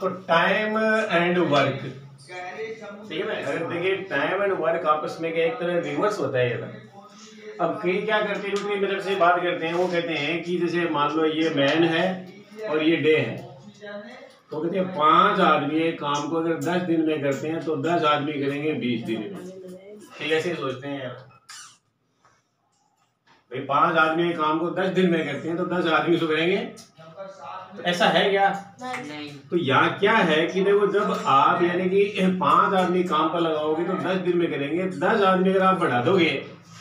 तो time and work ठीक है अगर देखिए टाइम एंड वर्क आपस में एक तरह रिवर्स होता है ये ना अब कई क्या करते हैं रूटीन मेथड से बात करते हैं, वो कहते हैं कि जैसे मान लो ये मैन है और ये डे है। तो कहते हैं पाँच आदमी एक काम को अगर दस दिन में करते हैं तो दस आदमी करेंगे बीस दिन में। ठीक ऐसे सोचते हैं। भाई पाँच आदमी एक काम को दस दिन में करते हैं तो दस आदमी उसको करेंगे। तो ऐसा है क्या? नहीं। तो यहाँ क्या है कि देखो जब आप यानी कि पाँच आदमी काम पर लगाओगे तो दस दिन में करेंगे। दस आदमी अगर आप बढ़ा दोगे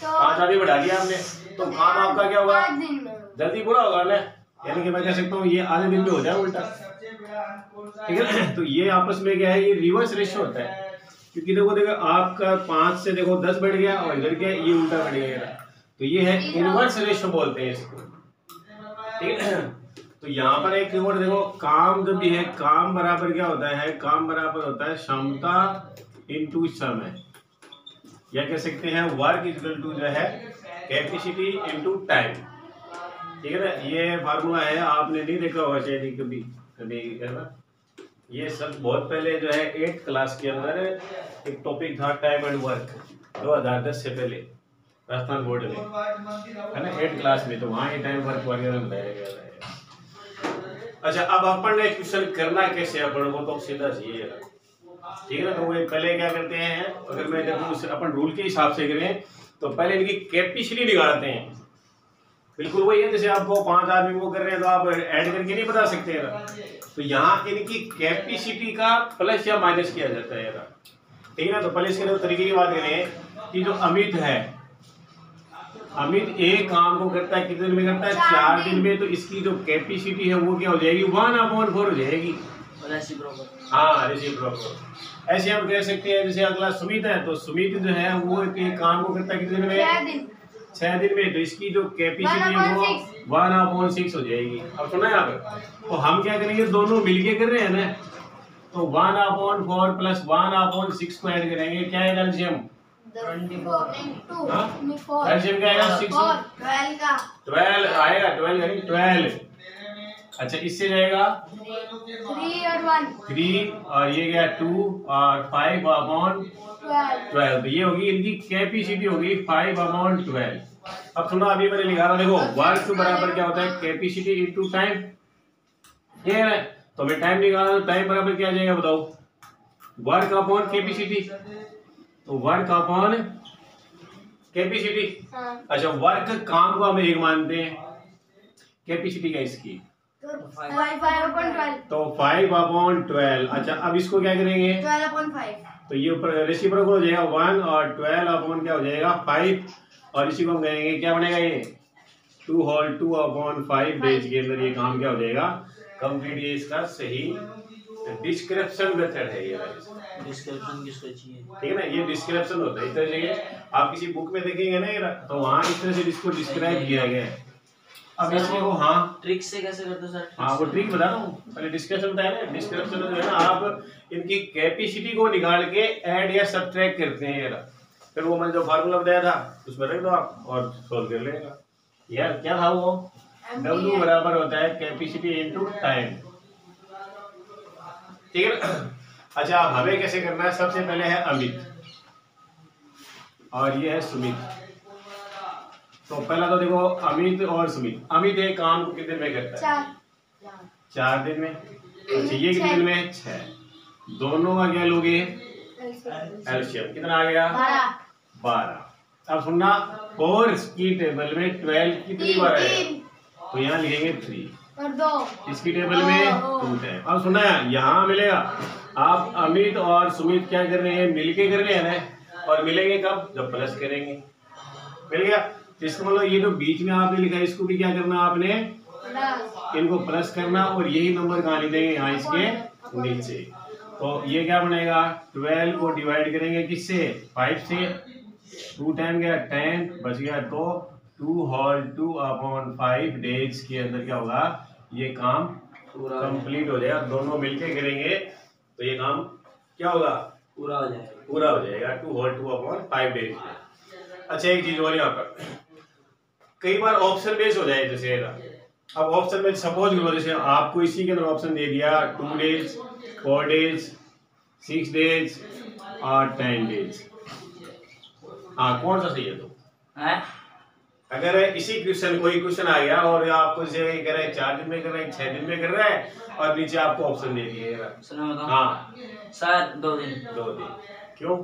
पाँच आदमी बढ़ा दिया आपने तो काम आपका क्या होगा? पाँच दिन में। जल्दी पूरा होगा ना? यानी कि मैं कह सकता हूँ ये आधे दिन में हो जाए उल्टा। ठीक है ना? तो ये आपस में क्या है ये रिवर्स रेशो होता है। क्योंकि देखो देखो आपका पाँच से देखो दस बढ़ गया और इधर क्या ये उल्टा बढ़ गया। तो ये है इनवर्स रेशो बोलते हैं इसको। ठीक है तो यहाँ पर एक और देखो, काम जो भी है, काम बराबर क्या होता है? काम बराबर होता है क्षमता इनटू समय या कह सकते हैं वर्क इक्वल टू जो है कैपेसिटी इनटू टाइम ठीक है ना? ये फार्मूला है, आपने नहीं देखा होगा शायद कभी कभी है ना? ये सब बहुत पहले जो है एट क्लास के अंदर एक टॉपिक था टाइम एंड वर्क 2010 से पहले, राजस्थान बोर्ड में। है ना? एट क्लास में तो वहाँ ये टाइम वर्क वगैरह बताया गया था। अच्छा अब अपन ने क्वेश्चन करना कैसे अपन को तो सीधा चाहिए। ठीक है ना? तो वो पहले क्या करते हैं, अगर मैं देखूँ अपन रूल के हिसाब से करें तो पहले इनकी कैपेसिटी निकालते हैं। बिल्कुल वही है, जैसे आपको पाँच आदमी वो कर रहे हैं तो आप ऐड करके नहीं बता सकते हैं ना। तो यहाँ इनकी कैपेसिटी का प्लस या माइनस किया जाता है। ठीक है ना? तो पहले इसके तरीके की बात करें, कि जो अमित है अमित एक काम को करता है कितने दिन में करता है? चार दिन। में तो इसकी जो कैपेसिटी है वो क्या हो जाएगी? वन अपॉन फोर हो जाएगी। हाँ रेसिप्रोकल ऐसे हम कह सकते हैं जैसे अगला सुमित है तो सुमित जो है वो एक काम को करता है कितने दिन में? छह दिन। में तो इसकी जो कैपेसिटी है वो वन अपॉन सिक्स हो जाएगी। अब सुना है आप तो हम क्या करेंगे? दोनों मिलके कर रहे हैं ना? तो one upon four plus one upon six को ऐड करेंगे। क्या है एल्शियम क्या आएगा? सिक्स ट्वेल्व का. ट्वेल्व आएगा? ट्वेल्व यानी ट्वेल्व अच्छा इससे जाएगा? थ्री और वन थ्री और ये गया टू और फाइव अपॉन ट्वेल्व तो ये होगी इनकी कैपेसिटी होगी फाइव अमाउंट ट्वेल्व अब सुनो अभी मैंने लिखा था देखो वर्क बराबर क्या होता है? कैपेसिटी इनटू टाइम ये है तो मैं टाइम निकाला तो टाइम बराबर क्या जाएगा बताओ? वर्क अपॉन कैपेसिटी तो वर्क अपॉन कैपेसिटी हाँ। अच्छा वर्क काम को हम एक मानते हैं। कैपेसिटी का इसकी? तो फाइव अपॉन ट्वेल्व तो अच्छा अब इसको क्या करेंगे? तो ये ऊपर रेसिप्रोकल हो जाएगा वन और ट्वेल्व अपॉन क्या हो जाएगा? फाइव और इसी को हम कहेंगे क्या बनेगा ये? Two whole two upon five days के अंदर ये काम क्या हो जाएगा? कंप्लीट ये इसका सही डिस्क्रिप्शन मेथड है ये। वाला। डिस्क्रिप्शन किसको चाहिए? ठीक है ना ये डिस्क्रिप्शन होता है इस तरह से आप किसी बुक में देखेंगे ना तो वहाँ इस तरह से इसको डिस्क्राइब किया गया है। अब इसमें वो हाँ। ट्रिक से कैसे करते हो सर हाँ वो ट्रिक बता रहा हूँ। पहले डिस्क्रिप्शन बताया ना डिस्क्रिप्शन जो है ना आप इनकी कैपेसिटी को निकाल के ऐड या सब्ट्रैक्ट करते हैं ये रहा। फिर वो मैंने जो फार्मूला बताया था उसमें रख दो आप और सोल्व कर लेगा। यार क्या था वो? W बराबर होता है कैपेसिटी इनटू टाइम ठीक है अच्छा अब हमें कैसे करना है? सबसे पहले है अमित। और ये है सुमित। तो पहला तो देखो अमित और सुमित। अमित एक काम कितने में करता है? चार। चार दिन में? अच्छा ये कितने दिन में? छह। दोनों का क्या लोगे? एल्शियम कितना आ गया? बारह। अब सुनना कोर्स की टेबल में ट्वेल्व कितनी बार है तो यहाँ लिखेंगे थ्री। और दो। इसकी टेबल में। टू है अब सुना यहाँ मिलेगा। आप अमित और सुमित क्या कर रहे हैं? मिलके कर रहे हैं ना? और मिलेंगे कब? जब प्लस करेंगे। मिल गया? तो इसका मतलब ये जो बीच में आपने लिखा है इसको भी क्या करना आपने? इनको प्लस करना और यही नंबर कहा लिखेंगे यहाँ इसके नीचे। तो ये क्या बनेगा? ट्वेल्व को डिवाइड करेंगे किससे? फाइव से। टू टाइम गया टेन बच गया तो two whole two upon five days के अंदर क्या होगा? ये काम पूरा। कंप्लीट हो जाएगा। दोनों मिलके करेंगे। तो ये काम क्या होगा? पूरा हो जाएगा। पूरा हो जाएगा। Two whole two upon five days अच्छा एक चीज़ और यहाँ पर। कई बार ऑप्शन बेस हो जाए जैसे अब ऑप्शन में सपोज़ करो जैसे आपको इसी के अंदर ऑप्शन दे दिया two days four days six days और टेन डेज़ हाँ कौन सा सही है तो? हैं? अगर इसी क्वेश्चन कोई क्वेश्चन आ गया और आपको जैसे कह रहे हैं चार दिन में कर रहे हैं छह दिन में कर रहा है और नीचे आपको ऑप्शन दे दिए हाँ। सर दो दिन। दो दिन। क्यों?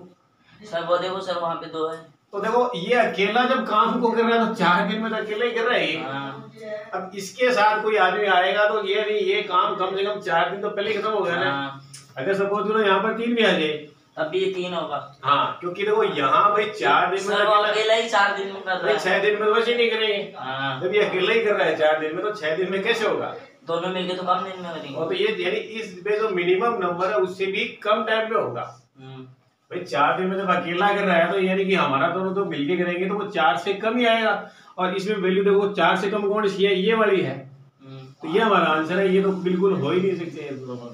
सर वो देखो सर वहाँ पे दो है। तो देखो ये अकेला जब काम को कर रहा है तो चार दिन में तो अकेला ही कर रहा है हाँ। अब इसके साथ कोई आदमी आएगा तो ये नहीं ये काम कम से कम चार दिन तो पहले खत्म हो गया ना। हाँ। अगर सपोज़ करो यहाँ पर तीन भी आ जाए तब भी ये तीन होगा। हाँ क्योंकि देखो यहाँ भाई चार दिन में अकेला ही चार दिन में कर रहा है। छह दिन में तो वैसे नहीं करेंगे। हाँ। जब ये अकेला ही कर रहा है चार दिन में तो छह दिन में कैसे होगा? दोनों मिलके तो कम दिन में करेंगे और तो ये यानी इस पे जो मिनिमम नंबर है उससे भी कम टाइम में होगा। हम्म, भाई चार दिन में जब अकेला कर रहा है तो यानी कि हमारा दोनों तो मिलके करेंगे तो वो चार से कम ही आएगा। और इसमें वैल्यू देखो चार से कम कौन सी है? ये वाली है। हम्म, तो ये हमारा आंसर है ये तो बिल्कुल हो ही नहीं सकते दोनों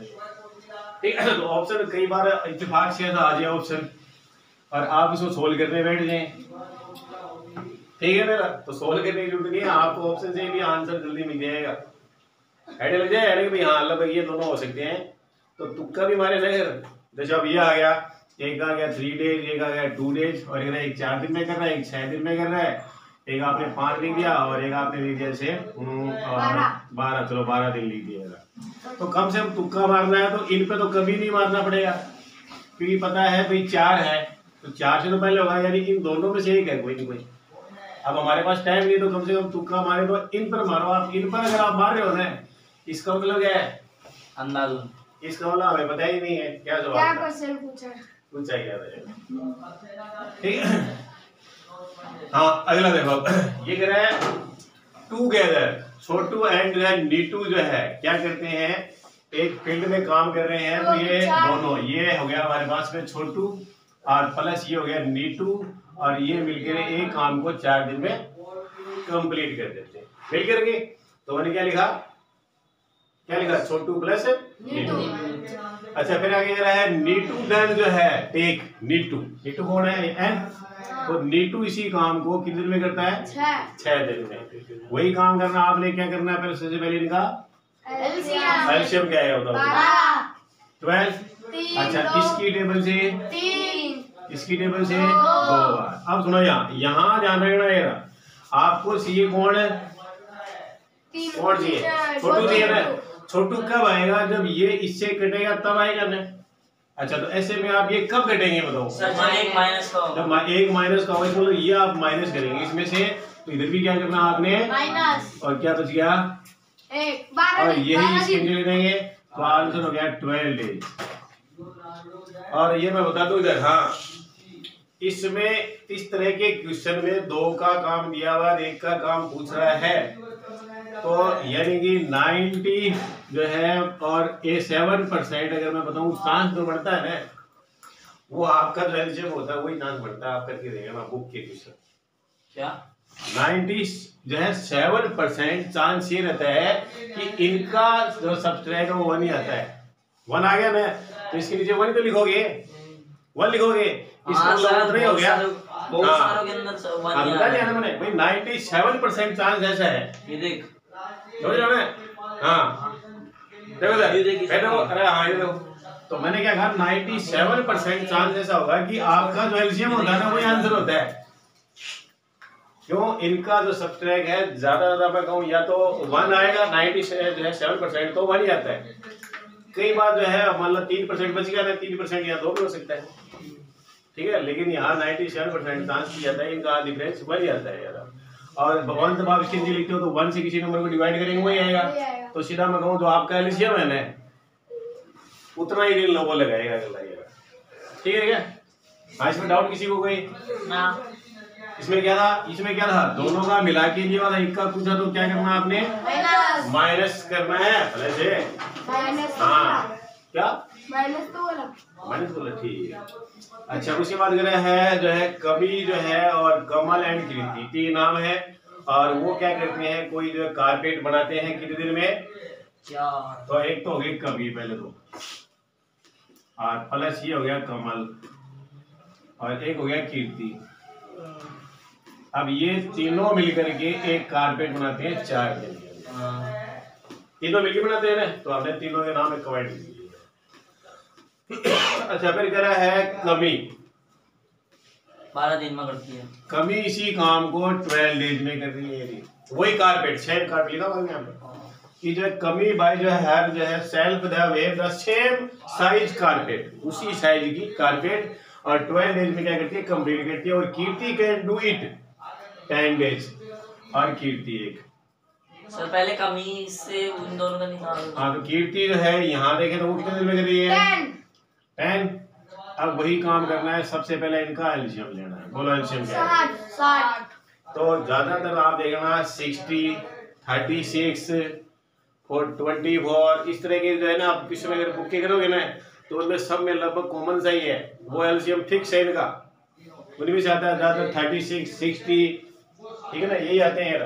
ठीक है तो ऑप्शन कई बार इत्तेफाक से ऐसा आ जाए ऑप्शन और आप इसको सोल्व करने बैठ जाए। ठीक है मेरा तो सोल्व करने की ज़रूरत नहीं है। आपको ऑप्शन से भी आंसर जल्दी मिल जाएगा। आइडिया लग जाए कि भाई हाँ अल्लाह ये दोनों हो सकते हैं। तो तुक्का भी मारे यार जैसे अब ये आ गया, एक आ गया थ्री डेज़ एक आ गया टू डेज़ और एक चार दिन में कर रहा है, एक छह दिन में कर रहा है। एक आपने पाँच लिख दिया और एक आपने लिख दिया जैसे हम्म, बारह। चलो बारह दिन लिख दिया तो कम से कम तुक्का मारना है तो इन पे तो कभी नहीं मारना पड़ेगा। क्योंकि पता है भाई चार है तो चार से तो पहले होगा यानी इन दोनों में से एक है कोई नहीं कोई। अब हमारे पास टाइम नहीं तो कम से कम तुक्का मारे तो इन पर मारो। आप इन पर अगर आप मार रहे हो ना इसका मतलब क्या है? अंदाजुन इसका मतलब हमें पता ही नहीं है क्या क्या जवाब है? क्वेश्चन पूछा? पूछा क्या ठीक है। हाँ अगला देखो। ये कह रहा है टूगेदर छोटू एंड नीटू जो है क्या करते हैं? एक फ़ील्ड में काम कर रहे हैं तो ये दोनों ये हो गया हमारे पास में छोटू और प्लस ये हो गया नीटू और ये मिलकर एक काम को चार दिन में कंप्लीट कर देते हैं। मिलकर के तो मैंने क्या लिखा? क्या लिखा? छोटू प्लस नीटू अच्छा फिर आगे कह रहा है नीटू देन जो है टेक नीटू नीटू कौन है? एन तो नीटू इसी काम को कितने दिन में करता है? छह। दिन में। वही काम करना आपने क्या करना है पहले सबसे पहले इनका? एलसीएम। एल्शियम क्या है बताओ। बारह। ट्वेल्व। अच्छा इसकी टेबल से? इसकी टेबल से? दो। बार। अब सुनो यहाँ यहाँ ध्यान रखना ये आपको चाहिए कौन? है तीन कौन चाहिए? छोटू चाहिए ना। छोटू कब आएगा? जब ये इससे कटेगा तब आएगा ना। अच्छा तो ऐसे में आप ये कब घटेंगे बताओ? सर जब एक माइनस का होगा। जब एक माइनस का होगा तो ये आप माइनस करेंगे। इसमें से तो इधर भी क्या करना आपने? माइनस और क्या बच गया? एक और यही देंगे। तो आंसर हो गया ट्वेल्व डेज़ और ये मैं बता दू इधर हाँ। इसमें इस तरह के क्वेश्चन में दो का काम दिया हुआ है, एक का काम पूछ रहा है। तो यानी कि 90 जो है और ए सेवन परसेंट अगर मैं बताऊँ चांस जो बढ़ता है ना वो आपका एल्शियम होता है वही चांस बढ़ता है आप करके देगा बुक के क्वेश्चन क्या? 90 जो है सेवन परसेंट चांस ये रहता है कि इनका जो सब्सट्रैक्ट है वो वन ही आता है। वन आ गया ना? तो इसके नीचे वन तो लिखोगे? वन लिखोगे? इसका हाँ, मतलब उतना ही गया। बहुत हाँ। सारों के अंदर वन आ। ना मैंने भाई नाइन्टी सेवन परसेंट चांस ऐसा है। ये देख। समझ? रहे हो। हाँ देखो इधर, ये देखिए, ये देखो अरे हाँ ये देखो। तो मैंने क्या कहा 97 परसेंट चांस ऐसा होगा कि आपका जो एल्शियम होता है ना वही आंसर होता है। क्यों? इनका जो सब्सट्रैक है ज़्यादा ज़्यादा मैं कहूँ या तो वन आएगा 90 जो है सेवन परसेंट तो वन ही आता है। कई बार जो है मान लो तीन परसेंट बच गया तीन परसेंट या दो भी हो सकता है। ठीक है? लेकिन यहाँ 97 परसेंट चांस भी आता है इनका डिफरेंस वन ही आता है यार और वन जब आप इसके नीचे लिखते हो तो वन से किसी नंबर को डिवाइड करेंगे वही आएगा। तो सीधा मैं कहूँ जो आपका एलसीएम है ना उतना ही इन लोगों लगाएगा अगला ये ठीक है क्या? हाँ इसमें डाउट किसी को कोई? ना। इसमें क्या था? इसमें क्या था? दोनों का मिला के लिए वाला एक का पूछा तो क्या करना आपने? माइनस माइनस करना है भले से। तो हाँ। क्या? माइनस तो माइनस ठीक। अच्छा उसके बाद कह रहा है जो है कवि जो है और कमल एंड कृति तीन नाम है और वो क्या करते हैं कोई जो है कारपेट बनाते हैं कितने दिन में? क्या तो एक तो हो गई कवि पहले तो और प्लस ये हो गया कमल और एक हो गया कीर्ति। अब ये तीनों मिलकर के एक कारपेट बनाते हैं चार दिन। हाँ, तीनों मिलकर बनाते हैं ना तो आपने तीनों के नाम एक कमेंट दिए। अच्छा फिर कह रहा है कमी। बारह दिन में करती है। कमी इसी काम को ट्वेल्व डेज़ में कर रही है ये। वही कारपेट सेम कारपेट लिखा हुआ है यहाँ पे। कि जो कमी बाय जो है जो है self the way the same size carpet उसी साइज़ की कारपेट और ट्वेल्व डेज़ में क्या करती है? कंप्लीट करती है। और Kirti can do it ten days और कीर्ति एक। सर पहले कमी से उन दोनों का निकाल हाँ तो कीर्ति जो है यहाँ देखे तो वो कितने दिन में कर रही है टेन अब वही काम करना है सबसे पहले इनका एल्शियम लेना है। बोलो एल्शियम क्या है? तो ज़्यादातर आप देखना सिक्सटी थर्टी सिक्स और ट्वेंटी फोर इस तरह के जो है ना आप किसी में अगर बुके करोगे ना तो उनमें सब में लगभग कॉमन सा ही है। वो एल्शियम फिक्स है इनका। उनमें से आता है ज़्यादातर थर्टी सिक्स सिक्सटी ठीक है ना यही आते हैं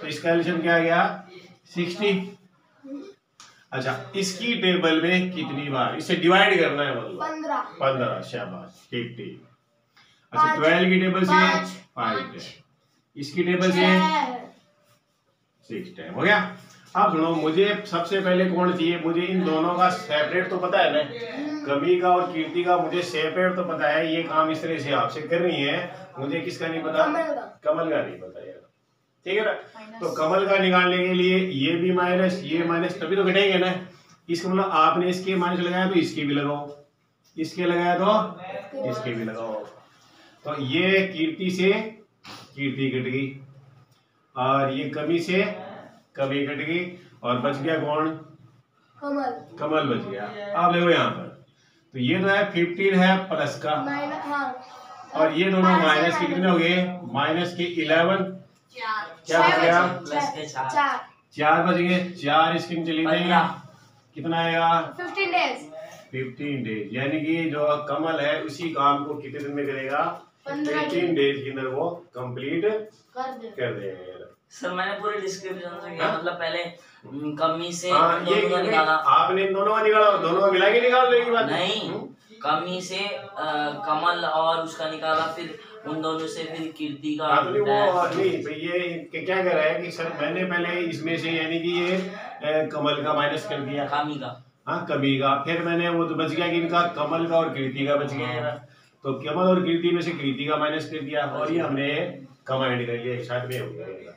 तो इसका एल्शियम क्या आ गया? सिक्सटी। अच्छा इसकी टेबल में कितनी बार? इसे डिवाइड करना है मतलब। पंद्रह। पंद्रह शाबाश ठीक ठीक। अच्छा ट्वेल्व की टेबल से फाइव। इसकी टेबल से सिक्स टाइम हो गया? अब सुनो मुझे सबसे पहले कौन चाहिए? मुझे इन दोनों का सेपरेट तो पता है ना? कमी का और कीर्ति का मुझे सेपरेट तो पता है। ये काम इस तरह से आपसे कर रही है। मुझे किसका नहीं पता? कमल का। नहीं पता ठीक है ना? तो कमल का निकालने के लिए ये भी माइनस ये माइनस तभी तो घटेंगे ना। इसका मतलब आपने इसके माइनस लगाया तो इसके भी लगाओ। इसके लगाया तो इसके भी लगाओ। तो ये कीर्ति से कीर्ति कट गई। और ये कमी से कमी कट गई। और बच गया कौन? कमल। कमल बच गया। आप देखो यहाँ पर। तो ये तो है फिफ्टीन है प्लस का। हाँ। और ये दोनों माइनस के कितने हो गए? माइनस के इलेवन क्या बच गया? चार। चार। चार गए। चार स्किन चली जाएँगे पंद्रह। कितना आएगा? फिफ्टीन डेज़ फिफ्टीन डेज़ यानी कि जो कमल है उसी काम को कितने दिन में करेगा? फिफ्टीन डेज़ के अंदर वो कंप्लीट कर दे। देगा सर मैंने पूरे डिस्क्रिप्शन से किया। मतलब पहले कमी से हाँ उन ये दोनों का ये- निकाला। आपने दोनों का निकाला। दोनों का मिला के निकाल लो बात? नहीं। हम्म? कमी से अ, कमल और उसका निकाला फिर उन दोनों से फिर कीर्ति का हाँ, तो नहीं वो नहीं ये क्या कर रहा है कि सर मैंने पहले इसमें से यानी कि ये कमल का माइनस कर दिया। कमी का। हाँ कभी का। फिर मैंने वो तो बच गया कि इनका कमल का और कीर्ति का बच गया। है। तो कमल और कीर्ति में से कीर्ति का माइनस कर दिया और ये हमने कमांड कर लिया एक साथ में हो गया।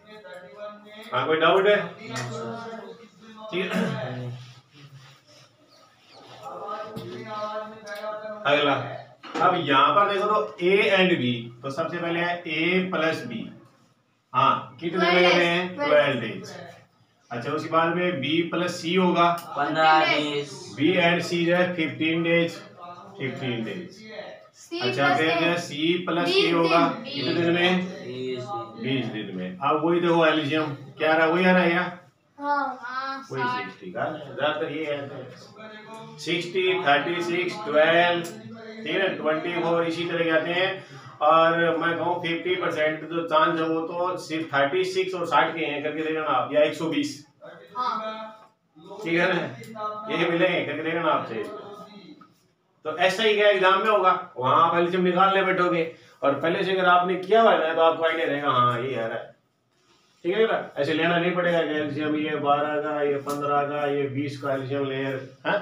हाँ कोई डाउट है? ठीक है। अगला। अब यहाँ पर देखो तो ए एंड बी तो सबसे पहले है ए प्लस बी हाँ कितने लग हैं? ट्वेल्व डेज़ अच्छा उसके बाद में बी प्लस सी होगा। पंद्रह डेज़ बी एंड सी जो है फिफ्टीन डेज़ फिफ्टीन डेज़ अच्छा प्लस फिर जो है सी प्लस ए होगा। कितने दिन में? बीस दिन. में। अब वही देखो एल्शियम क्या आ रहा है वही आ रहा है हाँ हाँ वही सिक्सटी का। ज़्यादातर ये है। सिक्सटी थर्टी सिक्स ट्वेल्व ठीक है ट्वेंटी फोर इसी तरह के हैं। और मैं कहूँ फिफ्टी परसेंट जो चांस है वो तो सिर्फ़ थर्टी सिक्स और साठ के हैं, करके देखना आप, या एक सौ बीस। हाँ ठीक है ना? ये मिलेंगे, करके देखना आपसे। तो ऐसा ही क्या एग्ज़ाम में होगा? वहाँ आप एल्शियम निकालने बैठोगे। और पहले से अगर आपने किया हुआ है तो आपको आइडिया रहेगा हाँ ये है ठीक है ना? ऐसे लेना नहीं पड़ेगा एल्शियम ये बारह का, ये पंद्रह का, ये बीस का एल्शियम लेयर है?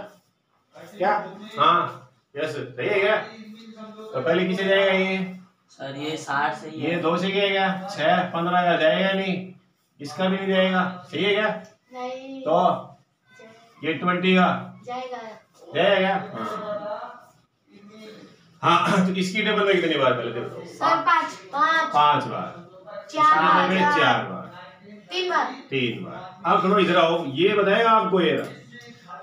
क्या? हाँ। यस सही है क्या? तो पहले किसे जाएगा ये? सर ये साठ से ये दो से क्या गया छह पंद्रह का जाएगा नहीं? इसका भी नहीं जाएगा। सही है क्या? नहीं। तो ये ट्वेंटी का। जाएगा। जाएगा हाँ। तो इसकी टेबल में कितनी बार पहले देखो? सर पाँच। पाँच। पाँच बार। चार चार चार बार। तीन बार। तीन बार। अब सुनो इधर आओ। ये बताएगा आपको ये। रहा।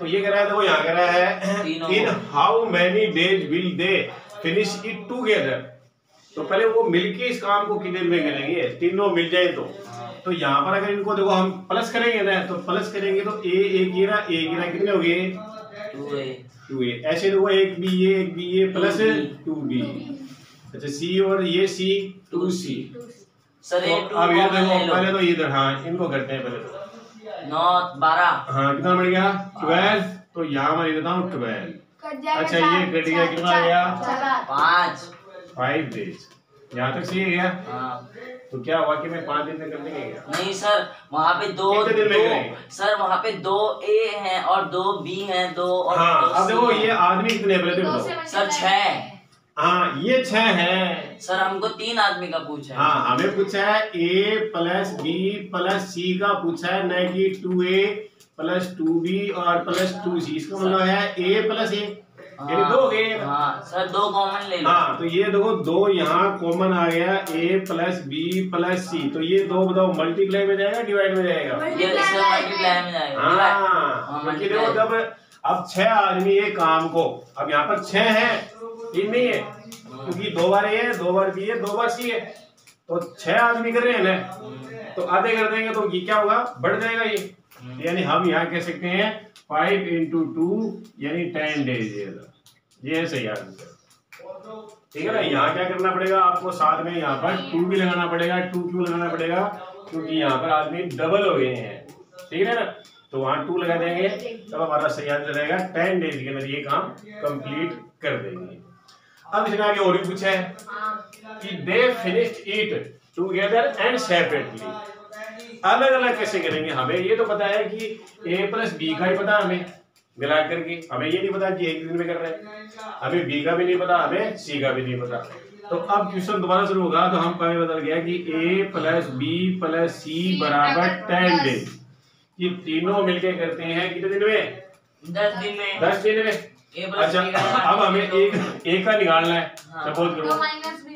तो ये कह रहा है देखो यहाँ कह रहा है in how many days will they finish it together तो पहले वो मिलके इस काम को कितने में करेंगे? तीनों मिल जाए तो। तो यहाँ पर अगर इनको देखो हम प्लस करेंगे ना तो प्लस करेंगे तो ए एक गिरा ए गिरा कितने हो गए टू ए ऐसे देखो एक बी ए एक B A plus two B अच्छा सी और ये सी टू सी सर तो अब ये देखो पहले तो इधर हाँ इनको करते हैं पहले तो। नौ बारह। हाँ कितना बढ़ गया? ट्वेल्व तो यहाँ मैं लिख देता हूँ ट्वेल्व अच्छा, ये कट गया, कितना गया? पाँच। फाइव डेज़ यहाँ तक सही गया हाँ। तो क्या हुआ कि मैं पाँच दिन में कर देंगे नहीं सर वहाँ पे दो दिन में दो? सर वहाँ पे दो ए हैं और दो बी हैं दो और हाँ दो अब देखो ये आदमी कितने पहले सर, छह। हाँ ये छह है। सर हमको तीन आदमी का पूछा है। हाँ हमें पूछा है A plus B plus C का पूछा है न कि two A plus two B और प्लस टू सी इसका मतलब है ए प्लस ए यानी दो हो गए हाँ सर दो कॉमन ले हाँ तो ये देखो दो यहाँ कॉमन आ गया A plus B plus C तो ये दो बताओ मल्टीप्लाई में जाएगा डिवाइड में जाएगा? मल्टीप्लाई में जाएगा। हाँ हाँ। देखो जब अब छह आदमी ये काम को अब यहाँ पर छह है। तीन नहीं है। क्योंकि दो बार ये है, दो बार बी है, दो बार सी है। तो छह आदमी कर रहे हैं ना। तो आधे कर देंगे तो ये क्या होगा? बढ़ जाएगा ये। यानी हम यहाँ कह सकते हैं फाइव इंटू टू यानी टेन डेज़ ये है सही आंसर ठीक है ना? यहाँ क्या करना पड़ेगा? आपको साथ में यहाँ पर टू भी लगाना पड़ेगा टू क्यों लगाना पड़ेगा? क्योंकि यहाँ पर आदमी डबल हो गए हैं। ठीक है ना? तो वहाँ टू लगा देंगे। तब हमारा सही आंसर रहेगा। टेन डेज़ के अंदर ये काम कंप्लीट कर देंगे। अब इसने आगे और भी पूछा है? कि they finished it together and separately अलग अलग कैसे करेंगे हमें? ये तो पता है कि ए प्लस बी का ही पता है हमें। मिला करके। हमें ये नहीं पता कि एक दिन में कर रहे हैं। हमें बी का भी नहीं पता हमें सी का भी नहीं पता। तो अब क्वेश्चन दोबारा शुरू होगा तो हम हमें बदल गया कि A plus B plus C बराबर टेन डेज़ ये तीनों मिलके करते हैं कितने दिन में? दस दिन में। दस दिन में। अच्छा अब हमें एक एक का निकालना है। हाँ। सपोज़ करो।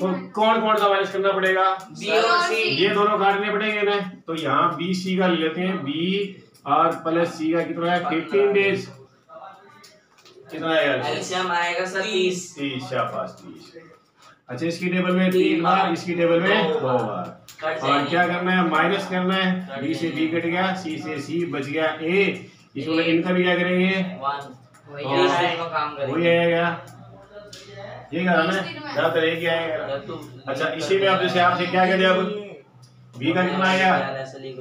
तो कौन कौन सा माइनस करना पड़ेगा? बी और सी ये दोनों काटने पड़ेंगे ना। तो यहाँ बी सी का ले लेते हैं। बी और प्लस सी का कितना है? फिफ्टीन डेज़ कितना है आएगा सर तीस। तीस शाबाश तीस। अच्छा इसकी टेबल में तीन बार इसकी टेबल में दो बार। और क्या करना है? माइनस करना है। बी से बी कट गया सी से सी बच गया ए इसमें इनका भी क्या करेंगे? वही है। दिन में काम करेंगे। आएगा। ये ना। ज़्यादातर एक ही आएगा। अच्छा इसी में अब जैसे आपसे क्या कहते अब? बी का कितना आएगा। हो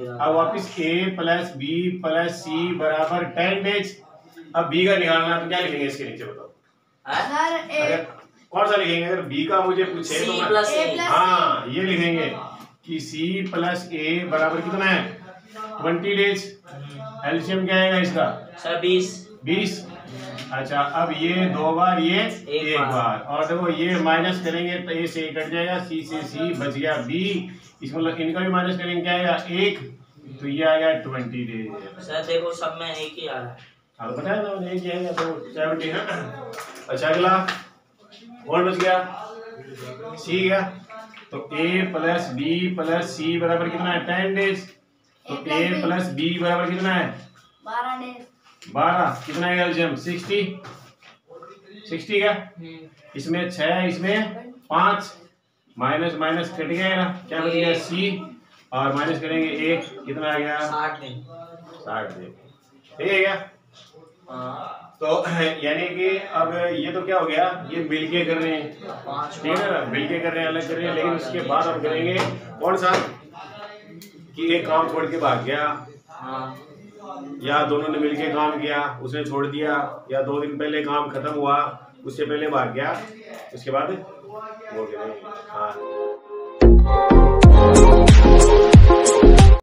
जाता अब वापिस A plus B plus C बराबर टेन डेज़ अब बी का निकालना है तो क्या लिखेंगे इसके नीचे बताओ? है? अगर कौन सा लिखेंगे? अगर बी का मुझे पूछे तो मैं- हाँ ये लिखेंगे कि सी प्लस ए बराबर कितना है? ट्वेंटी डेज़ एल्शियम क्या आएगा इसका? सर बीस बीस। अच्छा अब ये दो बार ये एक एक बार। बार। और देखो ये माइनस करेंगे तो ए से ए कट जाएगा सी से सी बच गया बी। इसमें मतलब इनका भी माइनस करेंगे क्या आएगा? एक। तो ये आ गया ट्वेंटी डेज़ सर देखो सब में एक ही आ रहा है। हाँ तो बताया ना एक ही आएगा तो सेवेंटी है अच्छा अगला। कौन बच गया। सी गया। तो A plus B plus C बराबर कितना है? टेन डेज़ तो ए प्लस बी बराबर कितना है? बारह डेज़ बारह कितना है एल्शियम सिक्सटी सिक्सटी का इसमें है इसमें पाँच। माइनस माइनस कट गया ना? क्या बच गया? सी और माइनस करेंगे एक। कितना आ गया? साठ दे। ठीक है क्या? हाँ। तो यानी कि अब ये तो क्या हो गया? ये मिलके कर रहे हैं। ठीक है ना? मिलके कर रहे हैं अलग कर रहे हैं लेकिन उसके बाद हम करेंगे कौन सा? कि एक काम छोड़ के भाग गया। हाँ। या दोनों ने मिलके काम किया, उसने छोड़ दिया, या दो दिन पहले काम खत्म हुआ, उससे पहले भाग गया, उसके बाद हाँ।